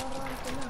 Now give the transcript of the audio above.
Caralho.